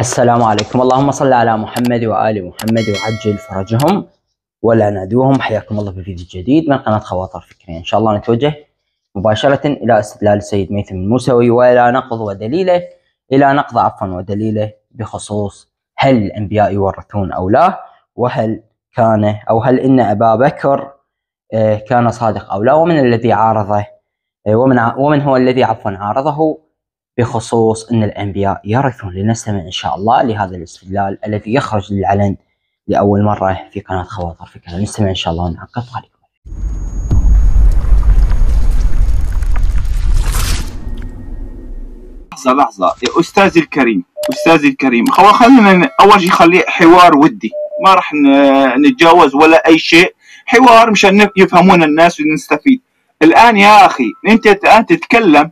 السلام عليكم. اللهم صل على محمد وآل محمد وعجل فرجهم ولا نادوهم حياكم الله في فيديو جديد من قناة خواطر فكرية إن شاء الله نتوجه مباشرة إلى استدلال السيد ميثم الموسوي وإلى نقض ودليله إلى نقض عفوا ودليله بخصوص هل الأنبياء يورثون أو لا وهل كان أو هل إن أبا بكر آه، كان صادق أو لا ومن الذي عارضه آه، ومن ومن هو الذي عفوا عارضه بخصوص أن الأنبياء يرثون لنستمع إن شاء الله لهذا الاستدلال الذي يخرج للعلن لأول مرة في قناة خواطر فكرة نستمع إن شاء الله ونعقب عليكم. لحظة لحظة. يا أستاذي الكريم أستاذي الكريم. خو خلينا أول شيء خليه حوار ودي. ما راح نتجاوز ولا أي شيء. حوار مشان يفهمون الناس ونستفيد. الآن يا أخي أنت الآن تتكلم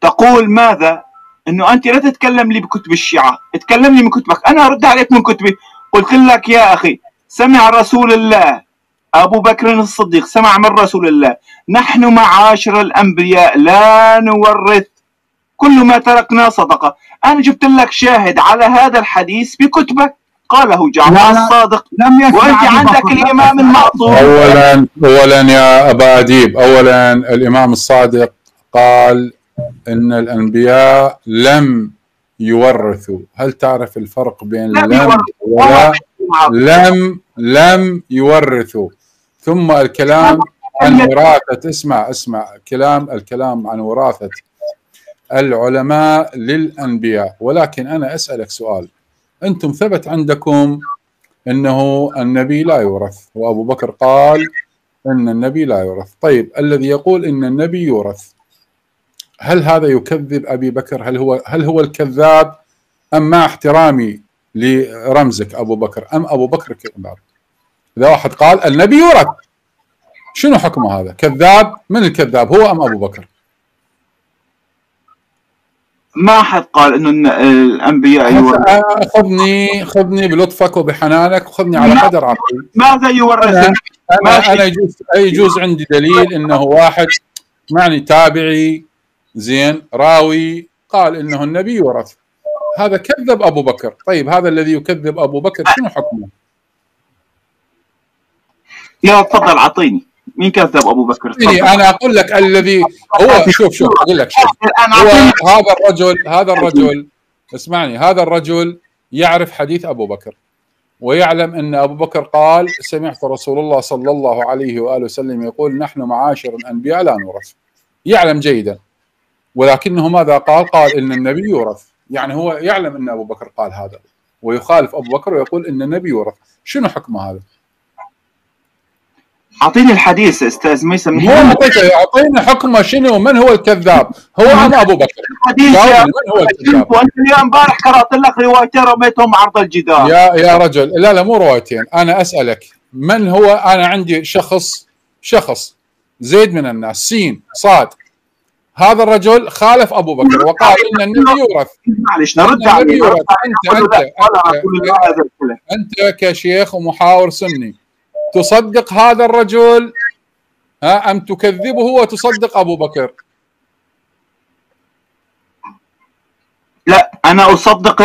تقول ماذا إنه أنت لا تتكلم لي بكتب الشيعة اتكلم لي من كتبك. أنا أرد عليك من كتبي. قلت لك يا أخي سمع رسول الله أبو بكر الصديق سمع من رسول الله. نحن معاشر الأنبياء لا نورث. كل ما تركنا صدقة. أنا جبت لك شاهد على هذا الحديث بكتبك. قاله جعفر الصادق. لم وأنت عندك الإمام المعصوم. اولا اولا يا أبا أديب. اولا الإمام الصادق قال إن الأنبياء لم يورثوا. هل تعرف الفرق بين لم ولا لم لم يورثوا؟ ثم الكلام عن وراثة اسمع اسمع. كلام الكلام عن وراثة العلماء للأنبياء. ولكن أنا أسألك سؤال. أنتم ثبت عندكم أنه النبي لا يورث. وأبو بكر قال أن النبي لا يورث. طيب الذي يقول أن النبي يورث هل هذا يكذب أبي بكر؟ هل هو هل هو الكذاب أم مع احترامي لرمزك أبو بكر أم أبو بكر كذاب؟ إذا واحد قال النبي يورث شنو حكمه هذا؟ كذاب من الكذاب هو أم أبو بكر؟ ما حد قال إنه الأنبياء يورث خذني خذني بلطفك وبحنانك وخذني على قدر عقلي ماذا يورث؟ أنا أنا, أنا يجوز يجوز عندي دليل إنه واحد معني تابعي زين راوي قال إنه النبي ورث. هذا كذب أبو بكر. طيب هذا الذي يكذب أبو بكر شنو حكمه؟ يا تفضل اعطيني مين كذب أبو بكر؟ تفضل. أنا أقول لك الذي هو شوف شوف أقول لك شوف. هو هذا الرجل هذا الرجل اسمعني هذا الرجل يعرف حديث أبو بكر ويعلم أن أبو بكر قال سمعت رسول الله صلى الله عليه وآله وسلم يقول نحن معاشر الأنبياء لا نورث. يعلم جيدا. ولكنه ماذا قال؟ قال إن النبي يورث، يعني هو يعلم أن أبو بكر قال هذا ويخالف أبو بكر ويقول إن النبي يورث، شنو حكمه هذا؟ أعطيني الحديث أستاذ ميسم مو اعطيته أعطيني حكمه شنو من هو الكذاب؟ هو ام أبو بكر؟ الحديث يا من هو الكذاب؟ وأنت اليوم امبارح قرأت لك روايتين رميتهم عرض الجدار يا يا رجل لا لا مو روايتين أنا أسألك من هو أنا عندي شخص شخص زيد من الناس سين صاد هذا الرجل خالف أبو بكر وقال إن النبي يورث. معلش نرد عليه انت انت أنت, كشيخ ومحاور سني. تصدق هذا الرجل؟ ها أم تكذبه وتصدق أبو بكر؟ لا أنا أصدق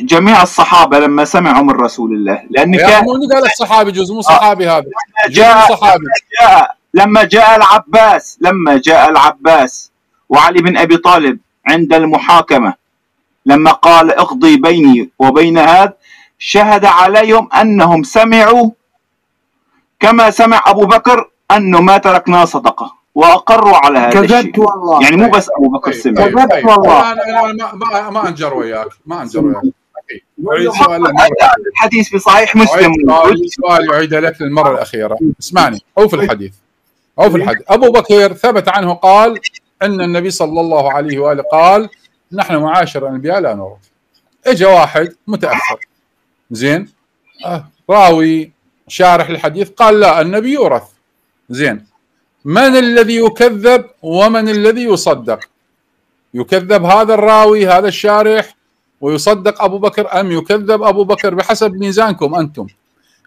جميع الصحابة لما سمعوا من رسول الله. لأن كان مو قال الصحابي جزء مو صحابي هذا. جاء صحابي. جاء لما جاء العباس لما جاء العباس. وعلي بن أبي طالب عند المحاكمة لما قال اقضي بيني وبين هذا شهد عليهم أنهم سمعوا كما سمع أبو بكر أنه ما تركنا صدقة وأقروا على هذا كذبت والله. يعني مو بس أبو بكر سمع. كذبت والله. أنا أنا ما ما أنجر وياك ما أنجر وياك. الحديث في صحيح مسلم. سؤال يعيد لك للمرة الأخيرة. اسمعني أو في الحديث. أو في الحديث. أبو بكر ثبت عنه قال أن النبي صلى الله عليه وآله قال نحن معاشر الأنبياء لا نورث اجى واحد متأخر. زين. آه راوي شارح الحديث قال لا النبي يورث. زين. من الذي يكذب ومن الذي يصدق؟ يكذب هذا الراوي هذا الشارح ويصدق أبو بكر أم يكذب أبو بكر؟ بحسب ميزانكم أنتم.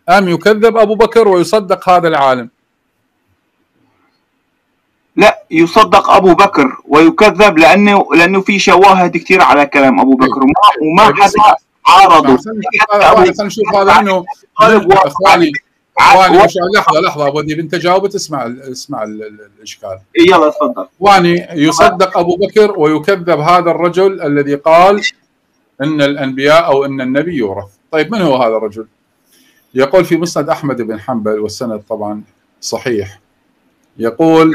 أم يكذب أبو بكر ويصدق هذا العالم؟ لا يصدق أبو بكر ويكذب لأنه لأنه في شواهد كثير على كلام أبو بكر. وما وما حدا عارضوا خلينا نشوف هذا منه إخواني إخواني لحظة لحظة أبو ذيب أنت جاوبت اسمع اسمع الإشكال. يلا تفضل. إخواني يصدق أبو بكر ويكذب هذا الرجل الذي قال إن الأنبياء أو إن النبي يورث. طيب من هو هذا الرجل؟ يقول في مسند أحمد بن حنبل والسند طبعا صحيح. يقول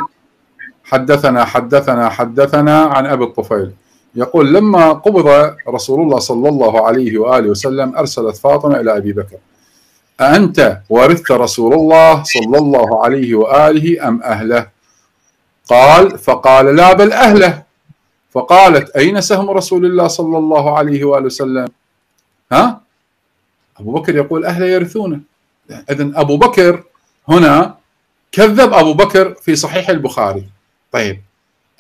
حدثنا حدثنا حدثنا عن أبي الطفيل. يقول لما قبض رسول الله صلى الله عليه وآله وسلم أرسلت فاطمة إلى أبي بكر. أأنت ورثت رسول الله صلى الله عليه وآله أم أهله؟ قال فقال لا بل أهله. فقالت أين سهم رسول الله صلى الله عليه وآله وسلم؟ ها؟ أبو بكر يقول أهله يرثونه. إذن أبو بكر هنا كذب أبو بكر في صحيح البخاري. طيب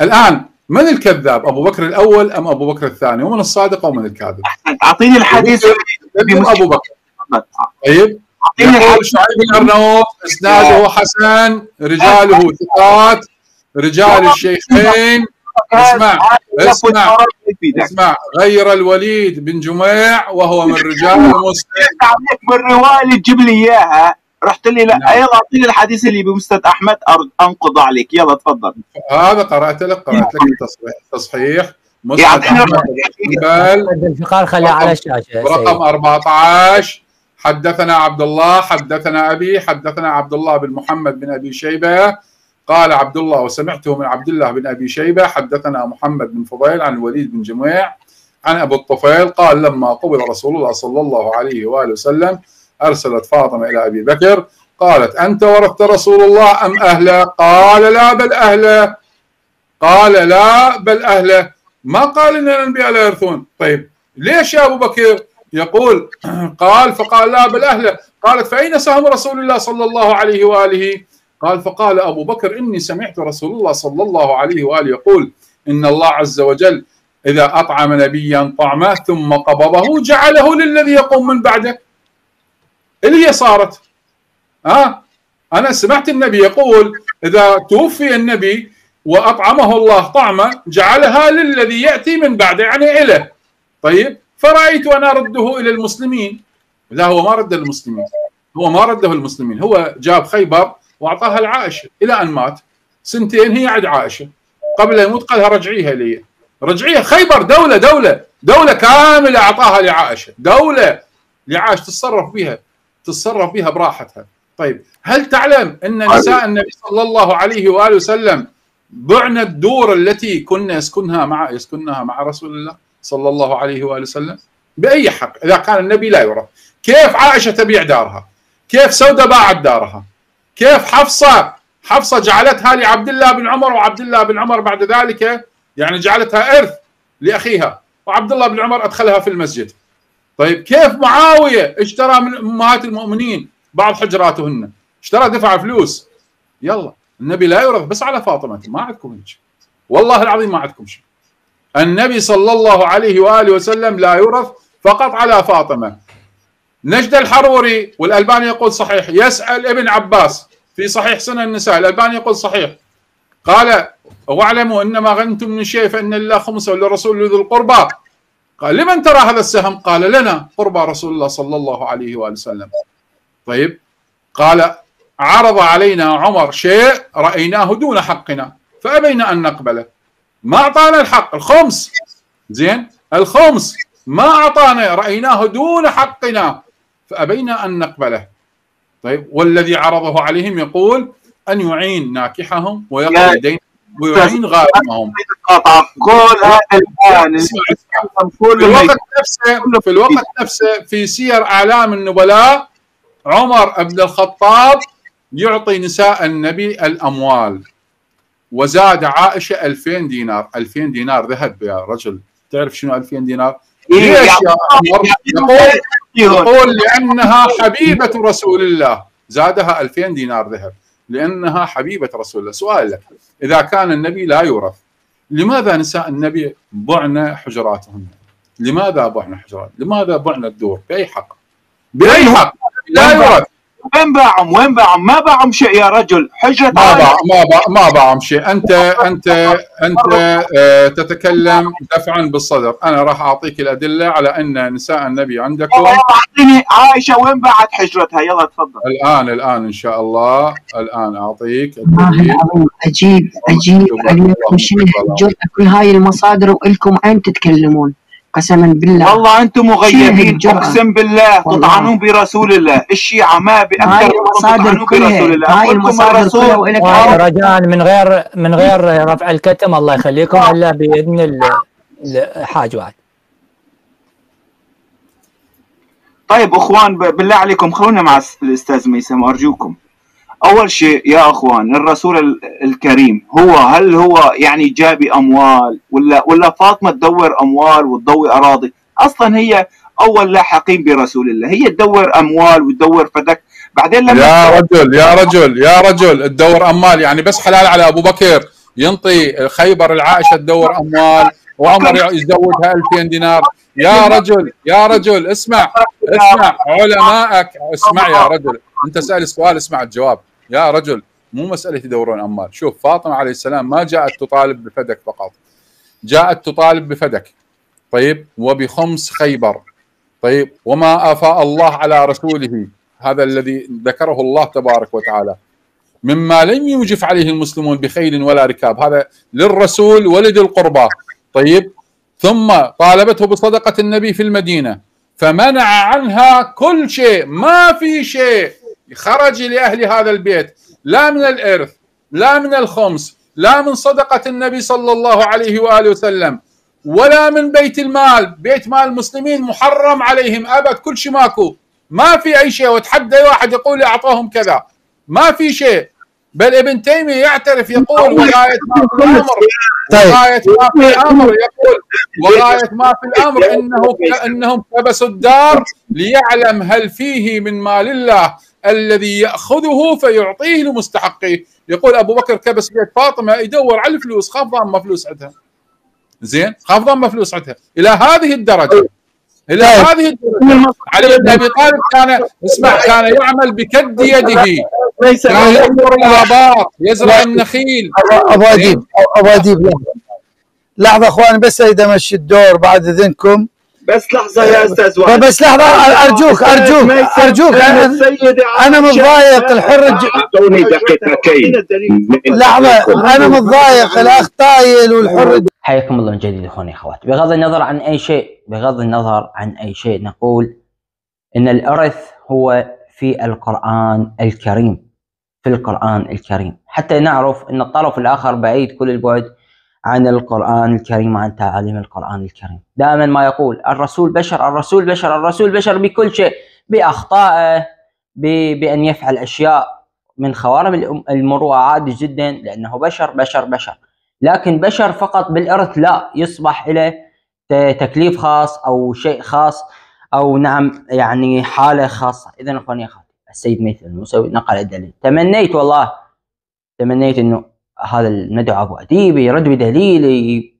الآن من الكذاب أبو بكر الأول أم أبو بكر الثاني ومن الصادق ومن الكاذب أعطيني الحديث أبو بكر طيب يقول شعيب الارنوط اسناده حسن رجاله ثقات رجال الشيخين اسمع اسمع اسمع غير الوليد بن جميع وهو من رجال مسلم من روايه اللي تجيب لي اياها رحت لي لا نعم. يلا أعطيني الحديث اللي بمستد أحمد أنقض عليك. يلا تفضل. هذا قرأت لك قرأت لك التصحيح تصحيح أحمد الفقار خليه على الشاشة رقم 14 حدثنا عبد الله حدثنا أبي حدثنا عبد الله بن محمد بن أبي شيبة. قال عبد الله وسمعته من عبد الله بن أبي شيبة حدثنا محمد بن فضيل عن الوليد بن جميع عن أبو الطفيل قال لما قبل رسول الله صلى الله عليه وآله وسلم أرسلت فاطمة إلى أبي بكر قالت أنت ورثت رسول الله أم أهله؟ قال لا بل أهله. قال لا بل أهله. ما قال إن الأنبياء لا يرثون؟ طيب ليش يا أبو بكر يقول؟ قال فقال لا بل أهله. قالت فأين سهم رسول الله صلى الله عليه وآله؟ قال فقال أبو بكر إني سمعت رسول الله صلى الله عليه وآله يقول إن الله عز وجل إذا أطعم نبيا طعما ثم قبضه جعله للذي يقوم من بعده. اللي هي صارت. ها؟ أنا سمعت النبي يقول إذا توفي النبي وأطعمه الله طعما جعلها للذي يأتي من بعده يعني إله. طيب فرأيت أن أرده إلى المسلمين. لا هو ما رد للمسلمين. هو ما رده المسلمين هو جاب خيبر وأعطاها لعائشة. إلى أن مات. سنتين هي عند عائشة. قبل أن يموت قالها رجعيها لي. رجعيها. خيبر دولة دولة. دولة كاملة أعطاها لعائشة. دولة. لعائشة تتصرف بها. تتصرف بها براحتها. طيب هل تعلم أن نساء النبي صلى الله عليه وآله وسلم بعن الدور التي كنا يسكنها مع يسكنها مع رسول الله صلى الله عليه وآله وسلم؟ بأي حق؟ إذا كان النبي لا يرى كيف عائشة تبيع دارها؟ كيف سودة باعت دارها؟ كيف حفصه حفصة جعلتها لعبد الله بن عمر وعبد الله بن عمر بعد ذلك يعني جعلتها إرث لأخيها وعبد الله بن عمر أدخلها في المسجد. طيب كيف معاوية اشترى من أمهات المؤمنين بعض حجراتهن اشترى دفع فلوس. يلا النبي لا يرث بس على فاطمة ما عندكم هيك والله العظيم ما عندكم شيء. النبي صلى الله عليه وآله وسلم لا يورث فقط على فاطمة. نجد الحروري والألباني يقول صحيح. يسأل ابن عباس في صحيح سنن النساء الألباني يقول صحيح. قال واعلموا إنما غنتم من شيء فإن الله خمسة وللرسول ذو القربى. قال لمن ترى هذا السهم؟ قال لنا. قربى رسول الله صلى الله عليه وآله وسلم. طيب. قال عرض علينا عمر شيء رأيناه دون حقنا فابينا أن نقبله. ما أعطانا الحق الخمس. زين؟ الخمس. ما أعطانا رأيناه دون حقنا فابينا أن نقبله. طيب. والذي عرضه عليهم يقول أن يعين ناكحهم ويقضي دين ويعين غارمهم. كل هذا الآن. في الوقت نفسه في الوقت نفسه في سير أعلام النبلاء عمر بن الخطاب يعطي نساء النبي الأموال وزاد عائشة 2000 دينار. 2000 دينار ذهب يا رجل. تعرف شنو 2000 دينار؟ ليش يا عمر؟ يقول يقول لأنها حبيبة رسول الله. زادها 2000 دينار ذهب. لأنها حبيبة رسول الله. سؤال لك إذا كان النبي لا يورث لماذا نساء النبي بعن حجراتهن لماذا بعن حجرات؟ لماذا بعن الدور؟ بأي حق؟ بأي حق؟ لا يورث وين باعهم وين باعهم ما باعهم شيء يا رجل. حجة ما باع ما باع ما باعهم شيء. انت انت أنت آه، تتكلم دفعا بالصدر. أنا راح أعطيك الأدلة على أن نساء النبي عندكم أعطيني. عائشة وين باعت حجرتها؟ يلا تفضل. الان الآن إن شاء الله. الآن أعطيك. الدليل عجيب عجيب عليكم شنو الجرأة كل هاي المصادر وإلكم عين تتكلمون. قسما بالله. والله أنتم مغيبين؟ أقسم بالله والله. تطعنون برسول الله. الشيعة ما بأكثر تطعنون كلها. برسول الله. هاي المصادر كلها آه، رجاء من غير من غير رفع الكتم الله يخليكم إلا بإذن ال- الحاج وعد طيب أخوان بالله عليكم خلونا مع الأستاذ ميسم أرجوكم. أول شيء يا أخوان الرسول ال- الكريم هو هل هو يعني جابي أموال ولا ولا فاطمة تدور أموال وتضوي أراضي؟ أصلا هي أول لاحقين برسول الله هي تدور أموال وتدور فدك بعدين لما يا رجل يا رجل يا رجل تدور أموال يعني بس حلال على أبو بكر. ينطي خيبر العائشة تدور أموال وعمر يزودها 2000 دينار. يا رجل يا رجل اسمع اسمع علمائك اسمع يا رجل. أنت سأل سؤال اسمع الجواب. يا رجل مو مسألة يدورون اموال شوف فاطمة عليه السلام ما جاءت تطالب بفدك فقط. جاءت تطالب بفدك. طيب وبخمس خيبر. طيب وما افاء الله على رسوله. هذا الذي ذكره الله تبارك وتعالى. مما لم يوجف عليه المسلمون بخيل ولا ركاب. هذا للرسول ولد القربى. طيب ثم طالبته بصدقة النبي في المدينة. فمنع عنها كل شيء. ما في شيء. خرج لأهل هذا البيت. لا من الإرث لا من الخمس لا من صدقة النبي صلى الله عليه وآله وسلم ولا من بيت المال. بيت مال المسلمين محرم عليهم أبد كل شيء ماكو. ما في أي شيء. وتحدى واحد يقول أعطوهم كذا. ما في شيء. بل ابن تيمية يعترف يقول وغاية ما في الأمر. طيب. وغاية ما في الأمر. يقول وغاية ما في الأمر. إنه أنهم كبسوا الدار ليعلم هل فيه من مال الله. الذي يأخذه فيعطيه لمستحقيه. يقول أبو بكر كبس بيت فاطمة يدور على الفلوس خاف ضامة فلوس عندها. زين؟ خاف ضامة فلوس عندها. إلى هذه الدرجة. إلى طيب. هذه الدرجة. علي بن أبي طالب كان اسمع كان يعمل بكد يده. كان يأمر الآباط يزرع النخيل. ابو أديب. أبو أديب لحظة. اخواني بس اريد امشي الدور بعد إذنكم. بس لحظة يا أستاذ وائل بس لحظة أرجوك أرجوك أرجوك أنا أنا متضايق الحر. أعطوني دقيقتين لحظة أنا متضايق الأخ طايل والحر. حياكم الله من جديد إخواني إخواتي بغض النظر عن أي شيء بغض النظر عن أي شيء نقول إن الأرث هو في القرآن الكريم في القرآن الكريم حتى نعرف إن الطرف الآخر بعيد كل البعد عن القرآن الكريم وعن تعاليم القرآن الكريم. دائما ما يقول الرسول بشر الرسول بشر الرسول بشر بكل شيء بأخطائه ب- بأن يفعل أشياء من خوارم المروءة عادي جدا لأنه بشر بشر بشر. لكن بشر فقط بالإرث لا يصبح ت- تكليف خاص أو شيء خاص أو نعم يعني حالة خاصة. اذا أخواني اخواتي السيد ميثل الموسوي نقل الدليل. تمنيت والله تمنيت إنه هذا المدعو أبو أديب يرد بدليل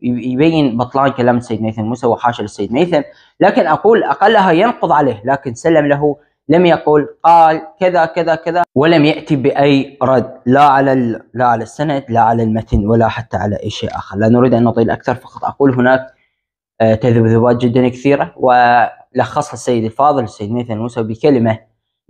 يبين بطلان كلام السيد ميثم الموسوي وحاشا للسيد ميثم. لكن أقول أقلها ينقض عليه لكن سلم له لم يقل قال كذا كذا كذا. ولم يأتي بأي رد لا على لا على السند لا على المتن ولا حتى على أي شيء آخر. لا نريد أن نطيل أكثر فقط أقول هناك آه، تذبذبات جدا كثيرة. ولخصها السيد الفاضل السيد ميثم الموسوي بكلمة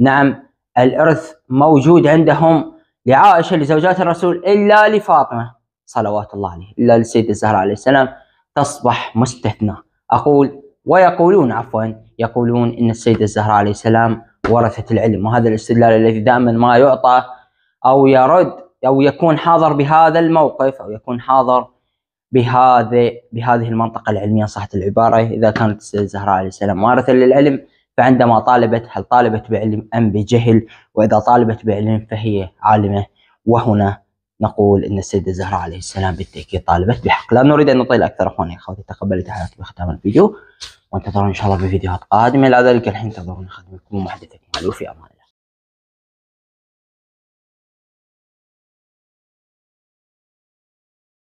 نعم الإرث موجود عندهم لعائشة لزوجات الرسول إلا لفاطمة صلوات الله عليه إلا للسيده الزهراء عليه السلام تصبح مستثنى. أقول ويقولون عفوا يقولون إن السيده الزهراء عليه السلام ورثت العلم وهذا الاستدلال الذي دائما ما يعطى أو يرد أو يكون حاضر بهذا الموقف أو يكون حاضر بهذه بهذه المنطقة العلمية صحت العبارة إذا كانت السيده الزهراء عليه السلام وارثه للعلم. فعندما طالبت هل طالبت بعلم أم بجهل؟ وإذا طالبت بعلم فهي عالمة. وهنا نقول إن السيدة الزهراء عليه السلام بالتأكيد طالبت بحق. لا نريد أن نطيل أكثر اخواني اخواتي تقبلوا تحياتي بختام الفيديو. وانتظروا إن شاء الله بفيديوهات قادمة. إلى ذلك الحين انتظروني خدمكم ومحدثكم في أمان.